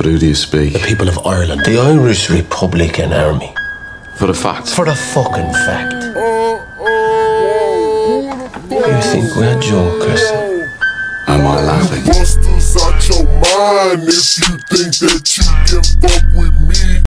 For who do you speak? The people of Ireland. The Irish Republican Army. For the fact? For the fucking fact. You think we're jokers? Am I laughing? Out your mind if you think that you.